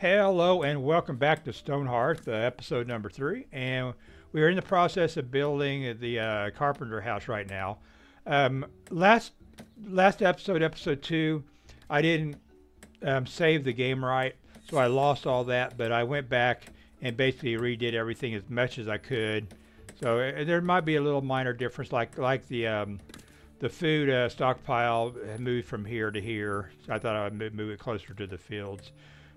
Hello and welcome back to Stonehearth, uh, episode number three. And we are in the process of building the uh, carpenter house right now. Um, last last episode, episode two, I didn't um, save the game right, so I lost all that. But I went back and basically redid everything as much as I could. So uh, there might be a little minor difference, like like the um, the food uh, stockpile moved from here to here. So I thought I would move it closer to the fields.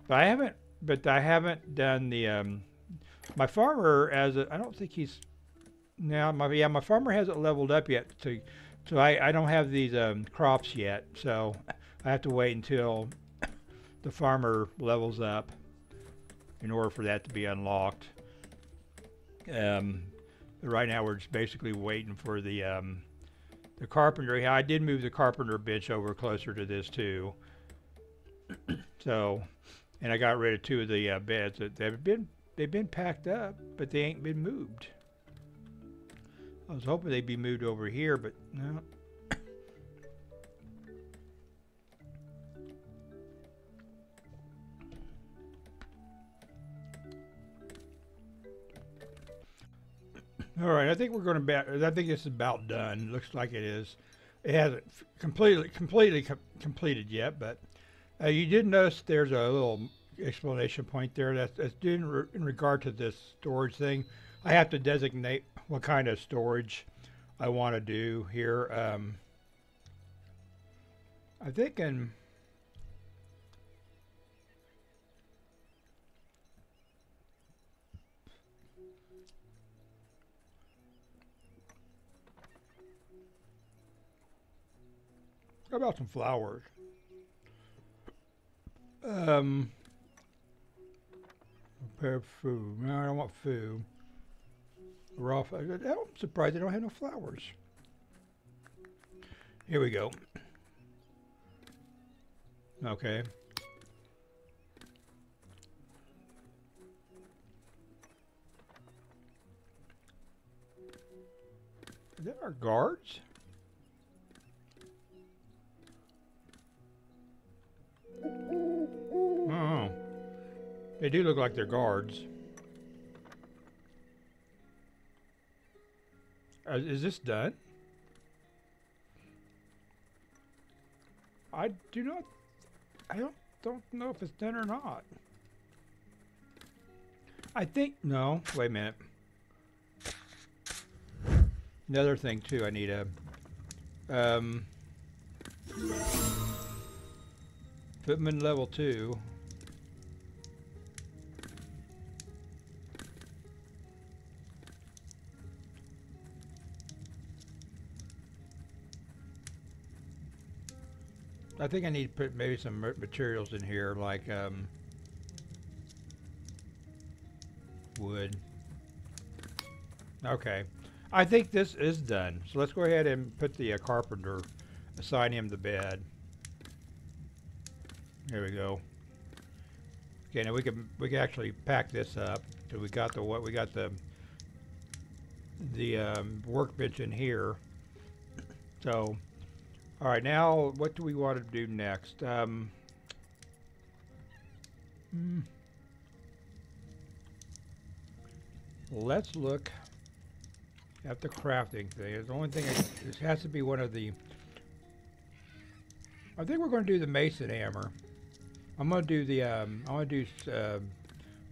But I haven't. But I haven't done the. Um, my farmer as I don't think he's now. My yeah, my farmer hasn't leveled up yet. To, so I I don't have these um, crops yet. So I have to wait until the farmer levels up in order for that to be unlocked. Um, right now we're just basically waiting for the um, the carpenter. Yeah, I did move the carpenter bench over closer to this too. so and I got rid of two of the uh, beds that they've been they've been packed up, but they ain't been moved. I was hoping they'd be moved over here, but no. All right, I think we're going to. I think it's about done. Looks like it is. It hasn't completely completely com completed yet, but uh, you did notice there's a little explanation point there. That's, that's in, re in regard to this storage thing. I have to designate what kind of storage I want to do here. Um, I think in How about some flowers? Um, prepare food. No, I don't want food. Raw. food. I'm surprised they don't have no flowers. Here we go. Okay. That our guards? Oh. They do look like they're guards. Uh, is this done? I do not... I don't, don't know if it's done or not. I think... No. Wait a minute. Another thing, too, I need a... Um... Footman level 2. I think I need to put maybe some materials in here like um, wood. Okay. I think this is done. So let's go ahead and put the uh, carpenter, assign him the bed. There we go. Okay, now we can we can actually pack this up. So we got the what we got the the um, workbench in here. So all right, now what do we want to do next? Um, hmm. Let's look at the crafting thing. The only thing, this has to be one of the, I think we're going to do the mason hammer. I'm going to do the, um, I'm to do uh,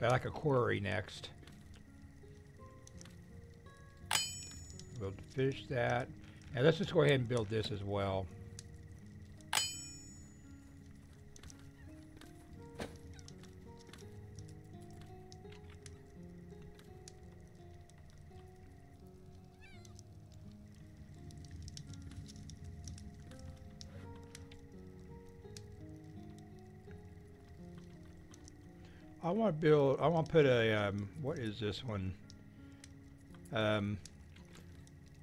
like a quarry next. We'll finish that. And let's just go ahead and build this as well. I want to build, I want to put a, um, what is this one? Um,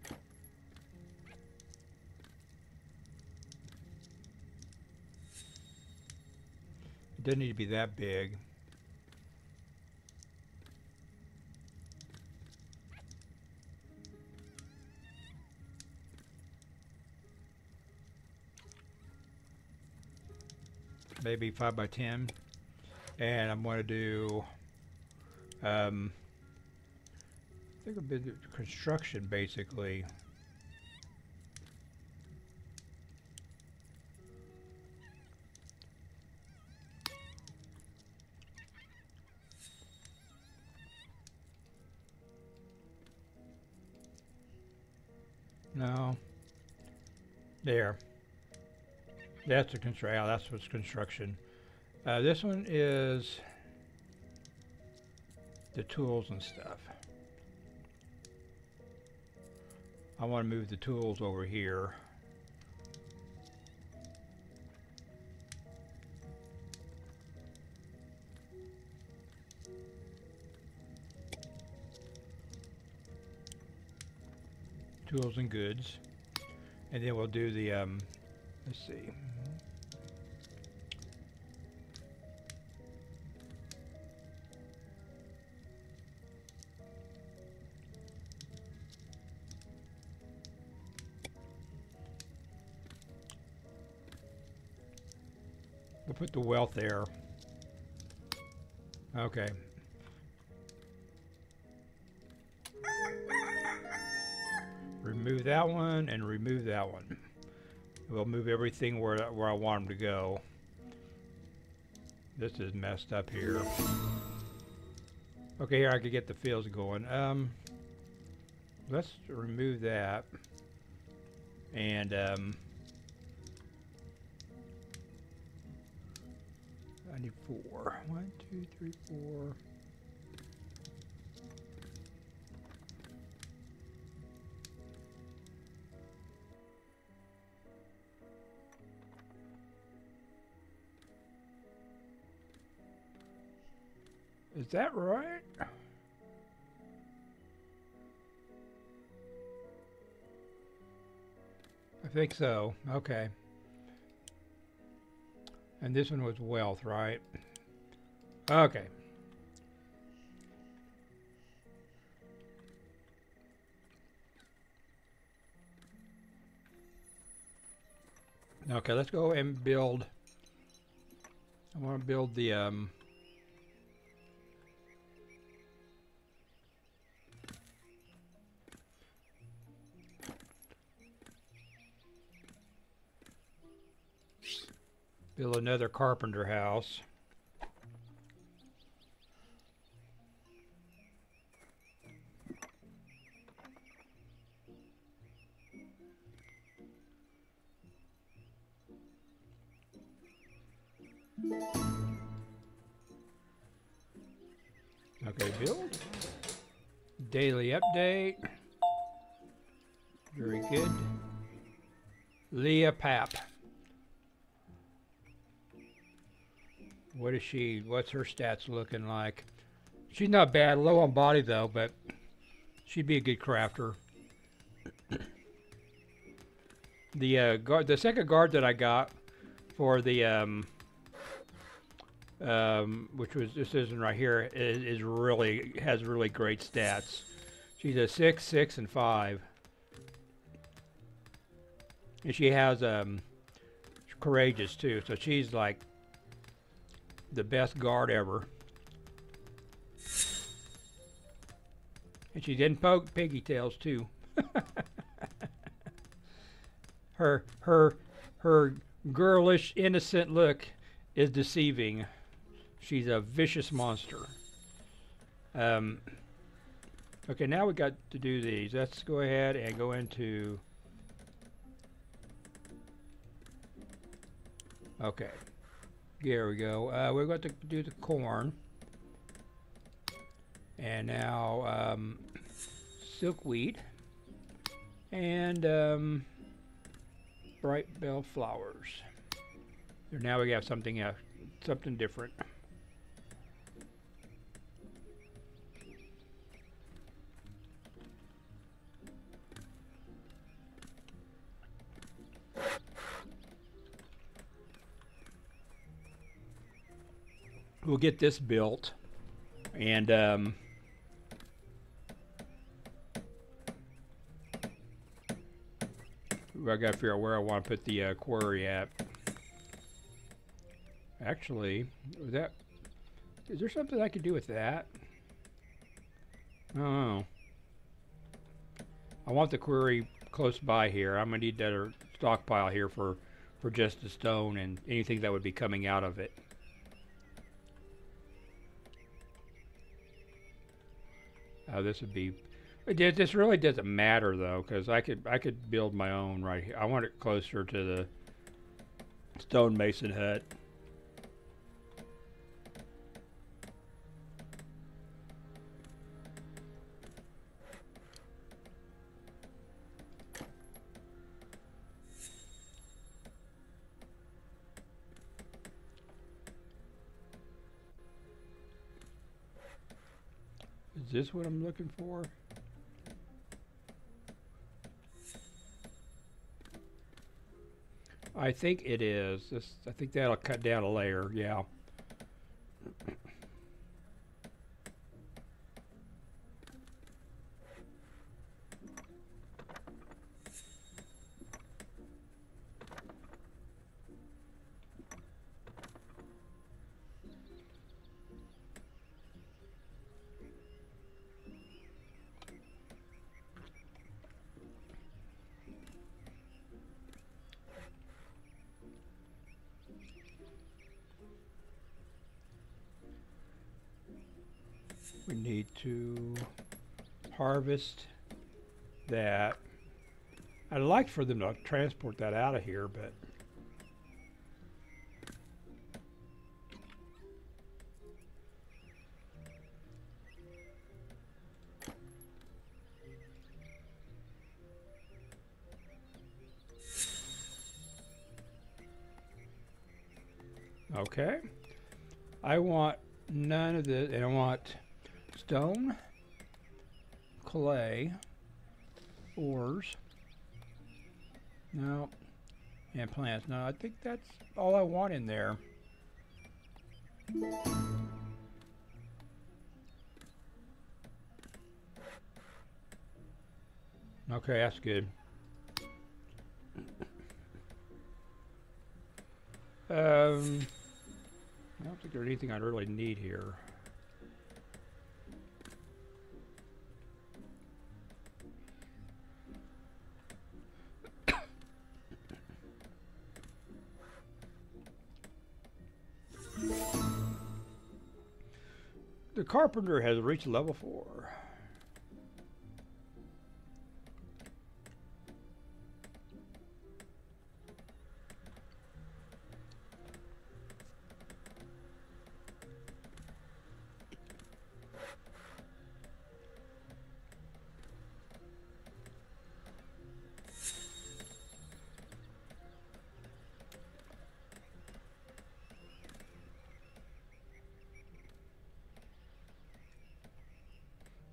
it doesn't need to be that big. Maybe 5 by 10. And I'm going to do. Um, I think a bit of construction basically. No. There. That's a construction. Yeah, that's what's construction. Uh, this one is the tools and stuff. I want to move the tools over here. Tools and goods. And then we'll do the, um, let's see. Put the wealth there. Okay. Remove that one and remove that one. We'll move everything where, where I want them to go. This is messed up here. Okay, here I could get the fields going. Um, let's remove that. And, um, I need four. One, two, three, four. Is that right? I think so. Okay. And this one was wealth, right? Okay. Okay, let's go and build. I want to build the um, build another carpenter house. Okay, build. Daily update. Very good. Leah Pap. Is she? What's her stats looking like? She's not bad. Low on body though, but she'd be a good crafter. the uh, guard, the second guard that I got for the um, um, which was this isn't right here, is, is really has really great stats. She's a six, six, and five, and she has um, courageous too. So she's like the best guard ever. And she didn't poke piggy tails too. her her her girlish innocent look is deceiving. She's a vicious monster. Um, okay, now we got to do these. Let's go ahead and go into. Okay. There we go. Uh, we're going to do the corn. And now um, silkweed. And um, bright bell flowers. So now we have something uh, something different. We'll get this built and um, I gotta figure out where I want to put the uh, quarry at. Actually, that is there something I could do with that? Oh. I want the quarry close by here. I'm gonna need that stockpile here for for just the stone and anything that would be coming out of it. Oh, this would be. It, this really doesn't matter though, because I could I could build my own right here. I want it closer to the stonemason hut. Is this what I'm looking for? I think it is. This, I think that'll cut down a layer, yeah. We need to harvest that. I'd like for them to transport that out of here, but Okay. I want none of this, and I want stone, clay, ores, no, and plants. No, I think that's all I want in there. Okay, that's good. Um, I don't think there's anything I'd really need here. Carpenter has reached level four.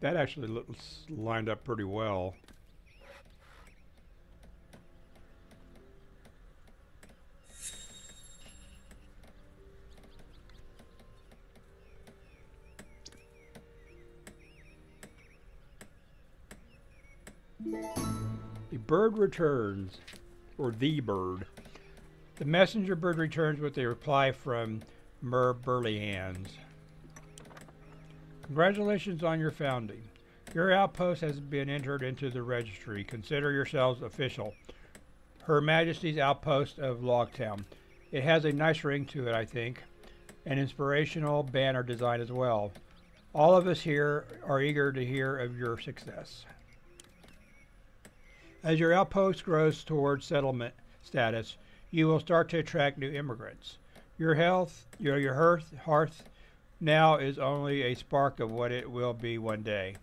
That actually looks lined up pretty well. The bird returns, or the bird. The messenger bird returns with a reply from Mer Burlyhands. Congratulations on your founding. Your outpost has been entered into the registry. Consider yourselves official. Her Majesty's Outpost of Logtown. It has a nice ring to it, I think. An inspirational banner design as well. All of us here are eager to hear of your success. As your outpost grows towards settlement status, you will start to attract new immigrants. Your health, your, your hearth, hearth now is only a spark of what it will be one day.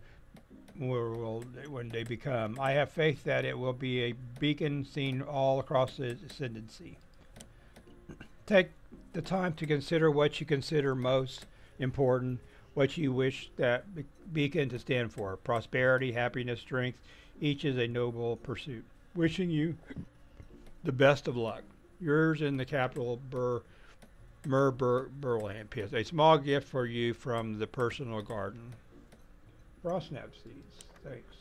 Will one day become. I have faith that it will be a beacon seen all across the ascendancy. Take the time to consider what you consider most important, what you wish that be beacon to stand for. Prosperity, happiness, strength, each is a noble pursuit. Wishing you the best of luck. Yours in the capital, Burr. Myrrh bur- burlamp is a small gift for you from the personal garden. Frostnap seeds. Thanks.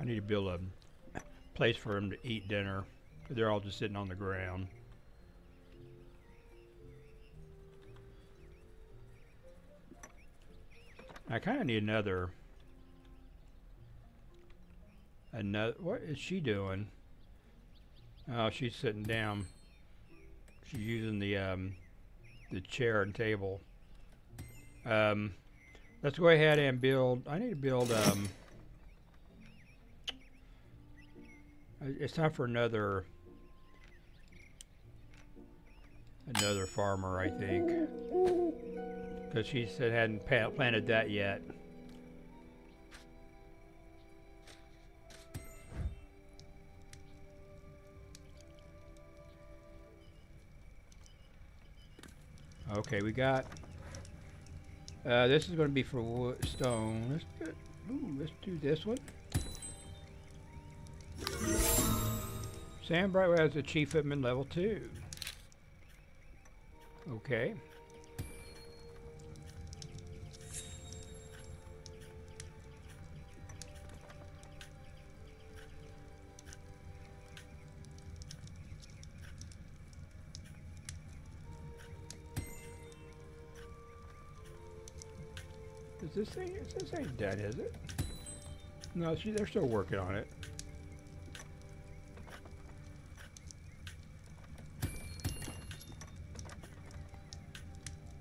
I need to build a place for them to eat dinner. They're all just sitting on the ground. I kind of need another. Another. What is she doing? Oh, she's sitting down. She's using the um, the chair and table. Um, let's go ahead and build. I need to build. Um, uh, it's time for another another farmer, I think, because she said hadn't planted that yet. Okay, we got. Uh, this is going to be for wood, stone. Let's do, ooh, let's do this one. Sam Brightwell has achievement level two. Okay. Is this thing, is this ain't dead, is it? No, see, they're still working on it.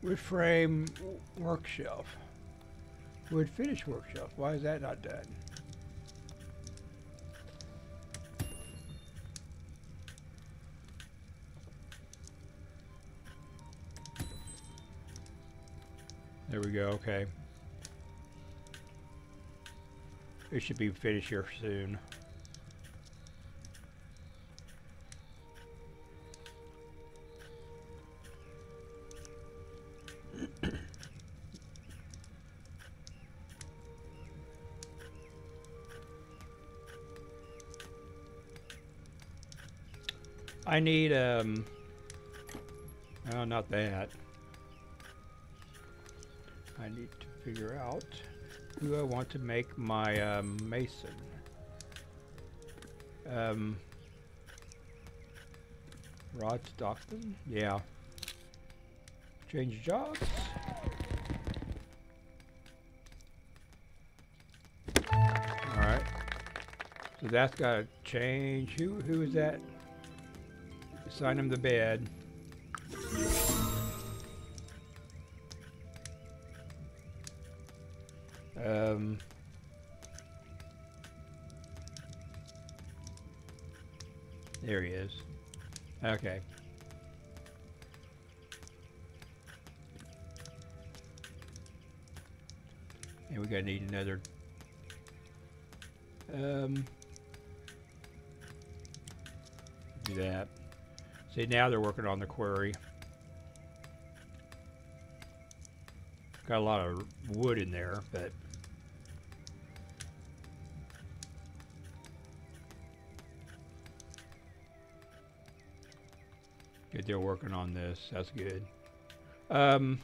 Wood frame work shelf. Wood finish work shelf. Why is that not done? There we go, okay. It should be finished here soon. I need, um, oh, not that. I need to figure out who I want to make my um, mason. Um, Rod Stockton? Yeah. Change jobs. Alright. So that's got to change. Who Who is that? Assign him the bed. Um, there he is. Okay. And we're gonna need another. Um, do that. See, now they're working on the quarry. Got a lot of wood in there, but They're working on this. That's good. Um,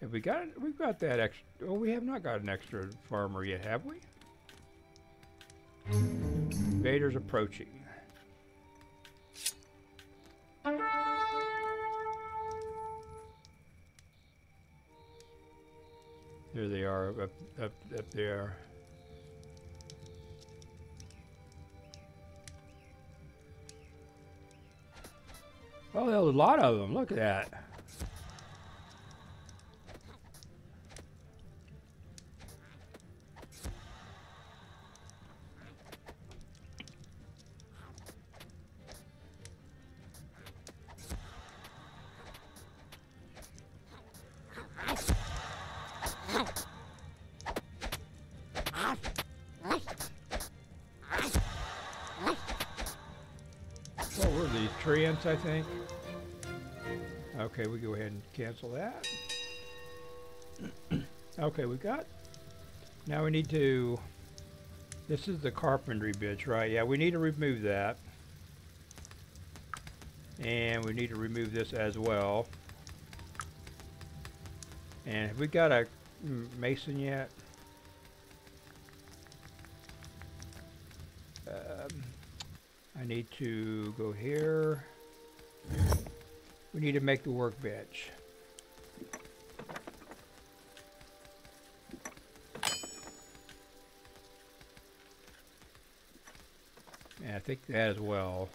have we got? We've got that extra. Oh, we have not got an extra farmer yet, have we? Invaders approaching. There they are, up, up, up there. Oh, there's a lot of them. Look at that. I think. Okay, we go ahead and cancel that. okay, we got. Now we need to. This is the carpentry bitch, right? Yeah, we need to remove that. And we need to remove this as well. And have we got a mason yet? Um, I need to go here. We need to make the workbench. And I think that as well.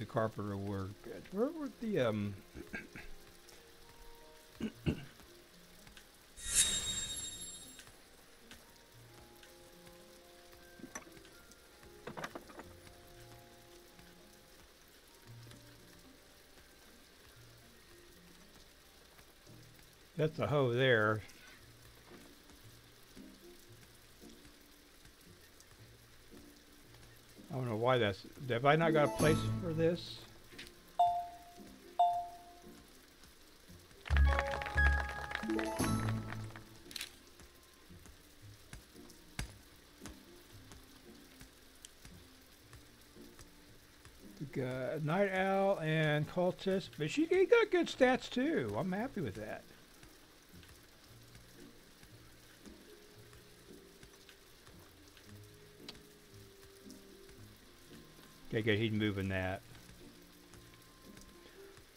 The carpenter workbench. Where were the um That's a hoe there. I don't know why that's. Have I not got a place for this? Night Owl and Cultist, but she got good stats too. I'm happy with that. Okay, good. He's moving that.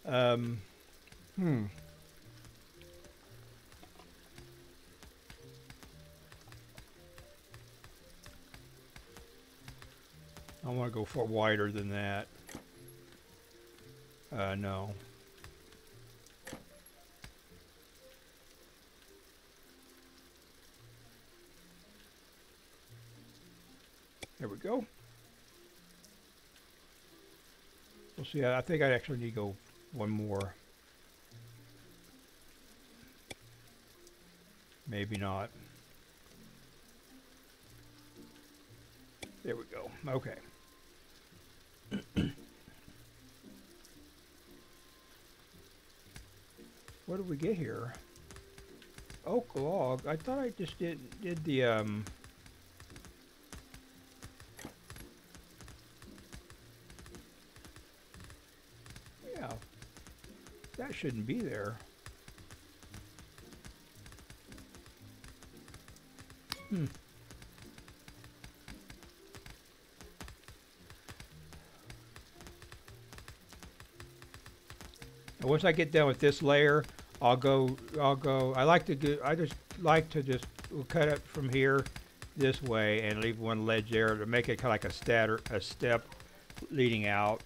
Um, hmm. I want to go for wider than that. Uh, no. There we go. We'll see. I think I actually need to go one more. Maybe not. There we go. Okay. what did we get here? Oak log. I thought I just did did the um Yeah. That shouldn't be there. Hmm. And once I get done with this layer, I'll go, I'll go, I like to do, I just like to just cut it from here this way and leave one ledge there to make it kind of like a statter, a step leading out.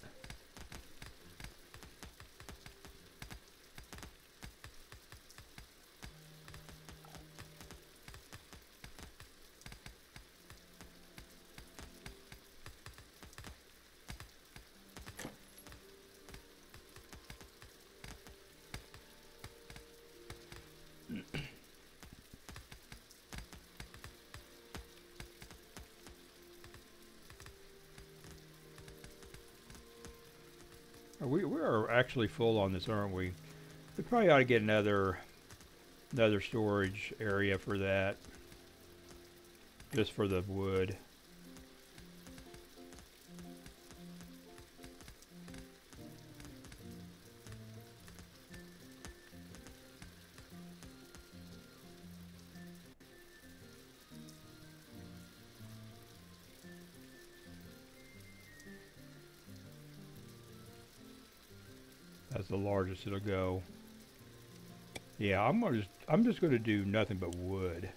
Uh, we we are actually full on this, aren't we? We probably ought to get another another storage area for that, just for the wood. It'll go. Yeah, I'm gonna just I'm just gonna do nothing but wood.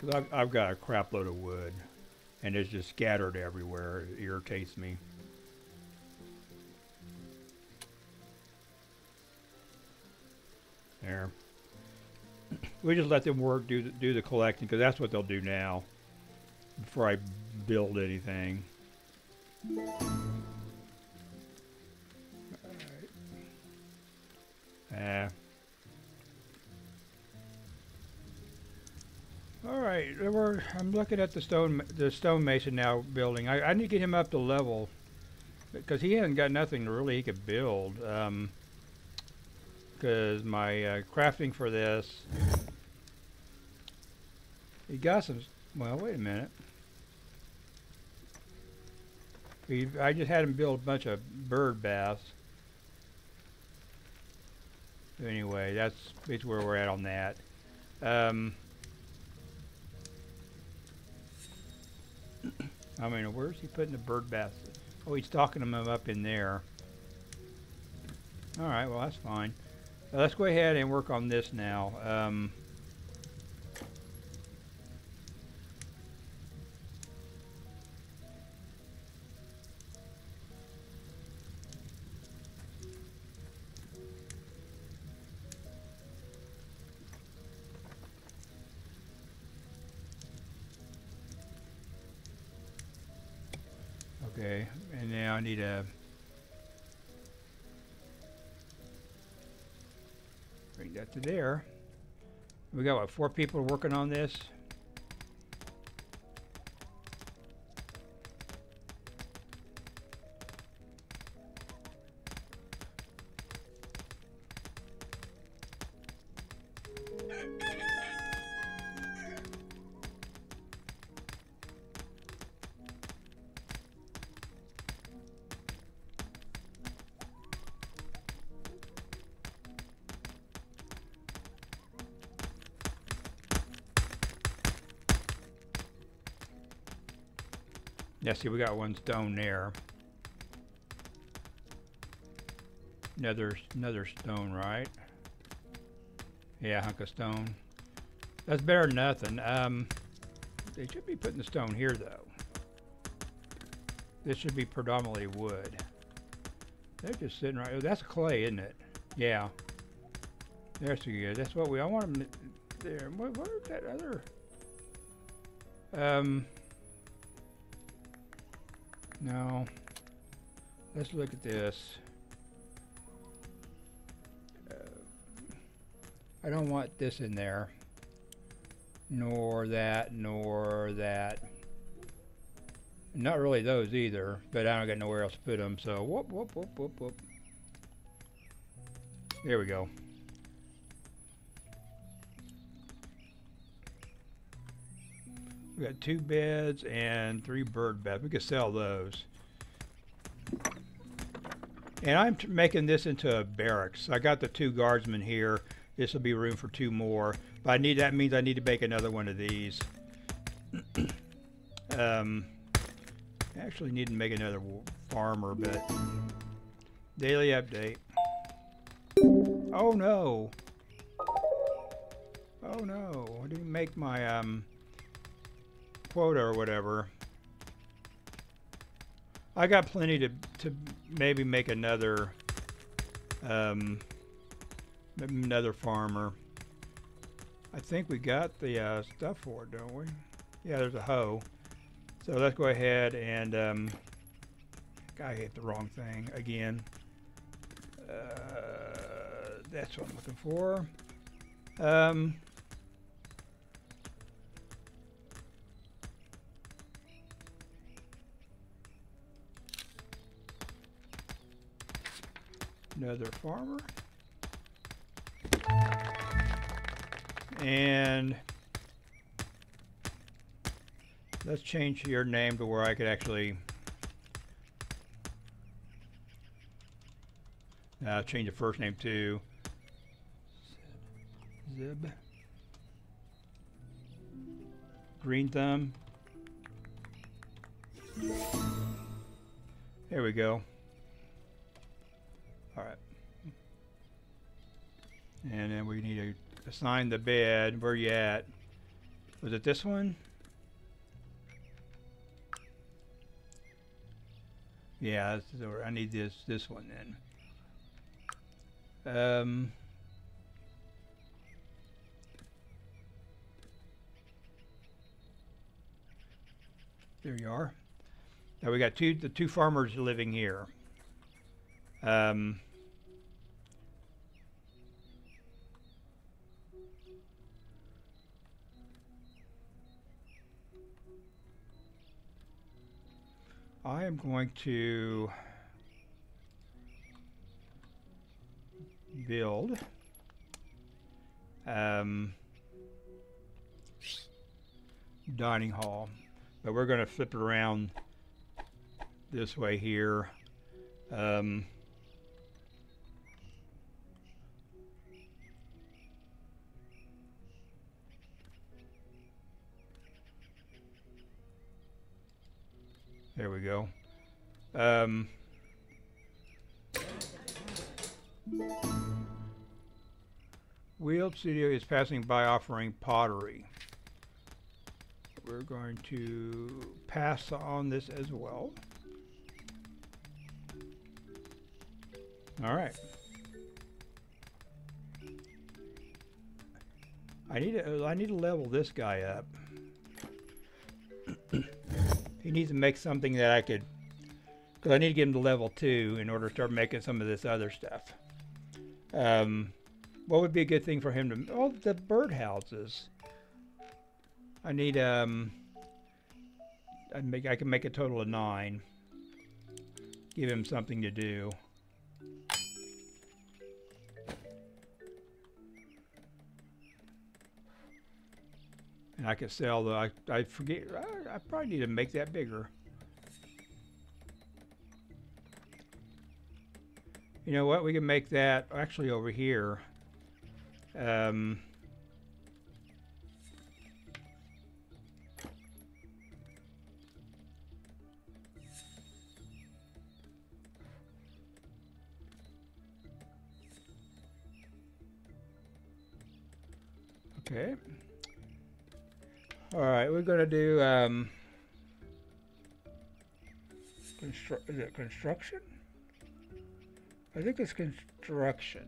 Cause I've I've got a crap load of wood, and it's just scattered everywhere. It irritates me. There. We just let them work, do the, do the collecting, because that's what they'll do now. Before I build anything. Ah. All right, we're, I'm looking at the stone the stonemason now building. I, I need to get him up to level because he hasn't got nothing really he could build. Um, because my uh, crafting for this. He got some. Well, wait a minute. We, I just had him build a bunch of bird baths. Anyway, that's basically where we're at on that. Um, I mean, where's he putting the bird baths? Oh, he's stocking them up in there. All right, well, that's fine. Uh, let's go ahead and work on this now. Um, need a bring that to there. We got what four people working on this. Yeah, see, we got one stone there. Another, another stone, right? Yeah, hunk of stone. That's better than nothing. Um, they should be putting the stone here, though. This should be predominantly wood. They're just sitting right. Oh, that's clay, isn't it? Yeah. There's good. That's what we. I want them to, there. What, where's that other? Um. No. Let's look at this. Uh, I don't want this in there. Nor that, nor that. Not really those either, but I don't got nowhere else to put them, so whoop, whoop, whoop, whoop, whoop. There we go. We got two beds and three bird beds. We could sell those. And I'm making this into a barracks. I got the two guardsmen here. This will be room for two more. But I need that means I need to make another one of these. um, actually need to make another farmer, but daily update. Oh no! Oh no! I didn't make my um quota or whatever. I got plenty to to maybe make another um, another farmer. I think we got the uh, stuff for it, don't we? Yeah, there's a hoe. So let's go ahead and um, I hit the wrong thing again. Uh, that's what I'm looking for. Um, another farmer. And let's change your name to where I could actually uh, change the first name to Zib. Green Thumb. There we go. All right. And then we need to assign the bed. Where you at? Was it this one? Yeah, I need this this one then. Um, there you are. Now we got two the two farmers living here. Um, I am going to build. Um, dining hall. But we're going to flip it around this way here. Um, there we go. Um, Wheeled Studio is passing by offering pottery. We're going to pass on this as well. All right. I need to I need to level this guy up. he needs to make something that I could because I need to get him to level two in order to start making some of this other stuff. Um, what would be a good thing for him to? Oh, the birdhouses. I need um. I make I can make a total of nine. Give him something to do. And I could sell the. I I forget. I, I probably need to make that bigger. You know what? We can make that actually over here. Um, okay. All right, we're going to do um, constru is it construction? I think it's construction.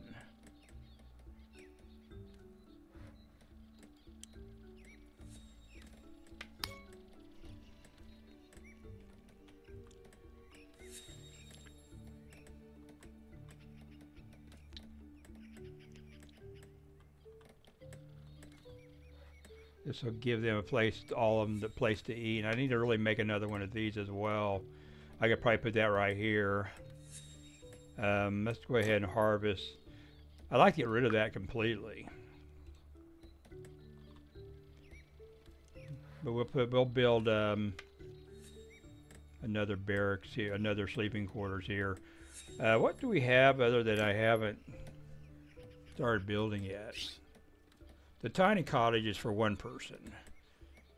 This will give them a place, all of them, the place to eat. And I need to really make another one of these as well. I could probably put that right here. Um, let's go ahead and harvest. I'd like to get rid of that completely. But we'll put, we'll build um, another barracks here, another sleeping quarters here. Uh, what do we have other than I haven't started building yet? The tiny cottage is for one person.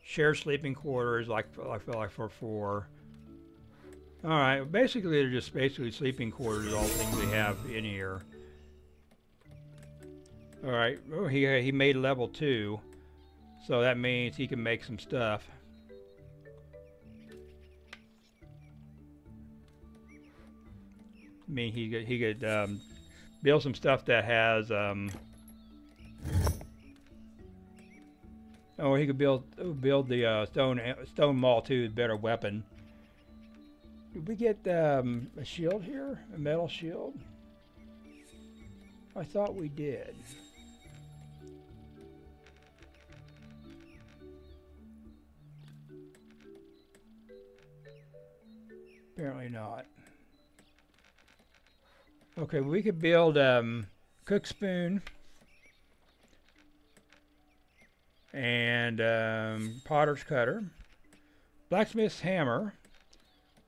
Shared sleeping quarters, like I feel like for four. All right, basically they're just basically sleeping quarters, all things we have in here. All right, oh, he, he made level two, so that means he can make some stuff. I mean, he could, he could um, build some stuff that has, um, oh, he could build build the uh, stone stone maul too, a better weapon. Did we get um, a shield here? A metal shield? I thought we did. Apparently not. Okay, we could build um, cook spoon and um, potter's cutter, blacksmith's hammer,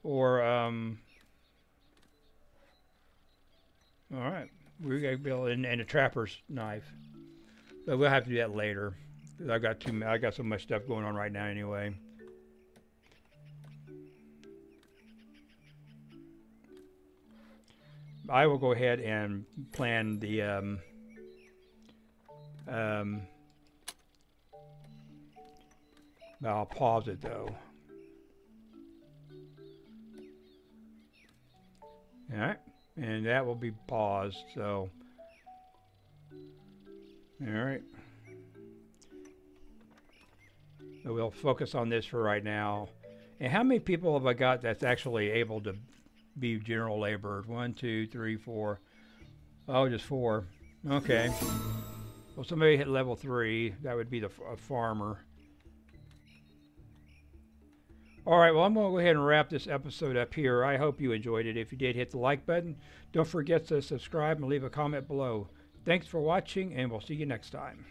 or, um, all right, we got to build and, and a trapper's knife. But we'll have to do that later. I got too, I got so much stuff going on right now anyway. I will go ahead and plan the um, um, I'll pause it though. All right, and that will be paused, so. All right. So we'll focus on this for right now. And how many people have I got that's actually able to be general laborers? One, two, three, four. Oh, just four. Okay. Well, somebody hit level three. That would be the farmer. All right, well, I'm going to go ahead and wrap this episode up here. I hope you enjoyed it. If you did, hit the like button. Don't forget to subscribe and leave a comment below. Thanks for watching, and we'll see you next time.